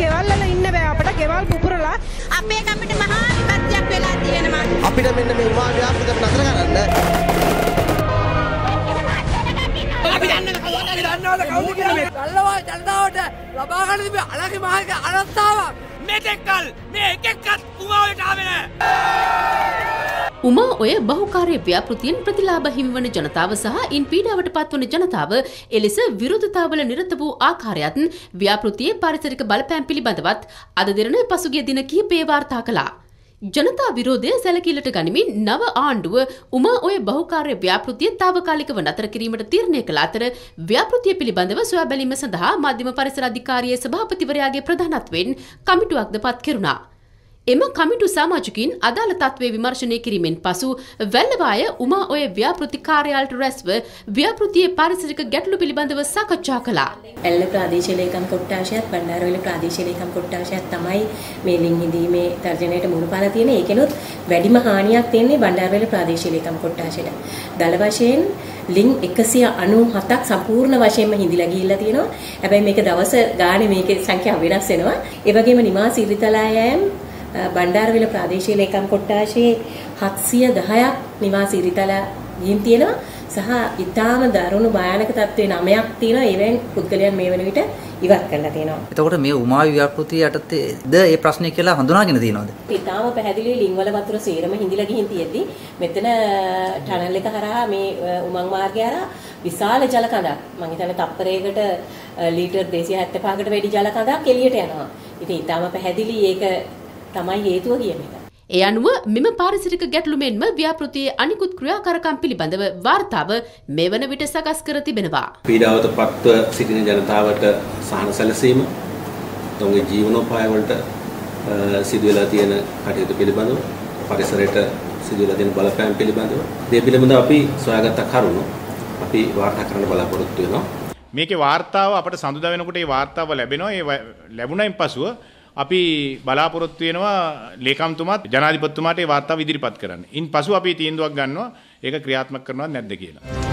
ගෙවල් වල ඉන්න බෑ අපිට ගෙවල් පුපුරලා අපේ ගමට මහා විපත්තියක් වෙලා තියෙනවා. අපිට මෙන්න මේ උමා ව්‍යාපෘතික නතර කරන්න. අපි දන්නවද කවුද කියලා මේ ගල්ලවා ජනතාවට ලබා ගන්න තිබෙන අලගේ මාර්ග අනස්ථාවක් මෙතෙක්කල් මේ එකෙක්වත් උමාවට ආවේ නැහැ උමා ඔය බහුකාර්ය ව්‍යාපෘතියෙන් ප්‍රතිලාභ හිමිවන ජනතාව සහ ඉන් පීඩාවට පත්වන ජනතාව එලෙස විරෝධතාවල නිරත වූ ආකාරයත් ව්‍යාපෘතියේ පාරිසරික බලපෑම් පිළිබඳවත් අද දෙරන පසුගිය දින කිහිපේ වාර්තා කළා. ජනතා විරෝධය සැලකිලට ගනිමින් නව ආණ්ඩුව උමා ඔය බහුකාර්ය ව්‍යාපෘතිය තාවකාලිකව නතර කිරීමට තීරණය කළ අතර ව්‍යාපෘතිය පිළිබඳව සොයා බැලීම සඳහා මධ්‍යම පරිසර අධිකාරියේ සභාපතිවරයාගේ ප්‍රධානත්වයෙන් කමිටුවක්ද පත් කෙරුණා. එම කමිටු සාමාජිකින් අදාළ තත්ත්වය විමර්ශනය කිරීමෙන් පසු වැල්ලවාය උමා ඔය ව්‍යාපෘති කාර්යාලට රැස්ව ව්‍යාපෘතියේ පාරිසරික ගැටලු පිළිබඳව සාකච්ඡා කළා. ඇල්ල ප්‍රාදේශීය ලේකම් කොට්ටාශයත් බණ්ඩාරවැල ප්‍රාදේශීය ලේකම් කොට්ටාශයත් තමයි මේ ලින් හිඳීමේ තර්ජනයට මුහුණ පාලා තියෙන්නේ. ඒකෙනොත් වැඩිම හානියක් තියෙන්නේ බණ්ඩාරවැල ප්‍රාදේශීය ලේකම් කොට්ටාශයට. දල වශයෙන් ලින් 197ක් සම්පූර්ණ වශයෙන්ම හිඳිලා ගිහිල්ලා තියෙනවා. හැබැයි මේක දවස ගානේ මේකේ සංඛ්‍යාව වෙනස් වෙනවා. ඒ වගේම නිවාස ඉරිතලා යෑම් බණ්ඩාරවිල ප්‍රාදේශීය ලේකම් කොට්ටාශයේ 710ක් නිවාස ඉරිතල ගිහින් තියෙනවා සහ ඊටාම දරුණු භයානක තත්ත්වේ නමයක් තියෙනවා ඒවෙන් පුද්ගලයන් මේ වෙන විට ඉවත් කරලා තියෙනවා. එතකොට මේ උමාවි ව්‍යාපෘතිය යටතේද මේ ප්‍රශ්නේ කියලා හඳුනාගෙන තියෙනවද? ඊටාම පැහැදිලි ලින්වල වතුර සේරම හිඳිලා ගිහින් තියෙද්දි මෙතන ටනල් එක හරහා මේ උමං මාර්ගය හරහා විශාල ජල කඳක් මම හිතන්නේ තප්පරයකට ලීටර් 275කට වැඩි ජල කඳක් එළියට යනවා. ඉතින් ඊටාම පැහැදිලි ඒක තමයි හේතුව කියන එක. ඒ අනුව මෙම පාරිසරික ගැටලු මෙන්ම ව්‍යාපෘතියේ අනිකුත් ක්‍රියාකාරකම් පිළිබඳව වාර්තාව මෙවන විට සකස් කර තිබෙනවා. පීඩාවට පත්ව සිටින ජනතාවට සහන සැලසීම ඔවුන්ගේ ජීවනෝපාය වලට සිදුවලා තියෙන කටයුතු පිළිබඳව පරිසරයට සිදුවලා තියෙන බලපෑම් පිළිබඳව මේ පිළිබඳව අපි සොයාගත්ත කරුණු අපි වාර්තා කරන්න බලාපොරොත්තු වෙනවා. මේකේ වාර්තාව අපට සඳුදා වෙනකොට ඒ වාර්තාව ලැබෙනවා. ඒ ලැබුණයින් පසුව අපි බලාපොරොත්තු වෙනවා ලේකම්තුමාත් ජනාධිපතිතුමාට ඒ වාර්තාව ඉදිරිපත් කරන්න. ඉන් පසු අපි තීන්දුවක් ගන්නවා ඒක ක්‍රියාත්මක කරනවද නැද්ද කියලා.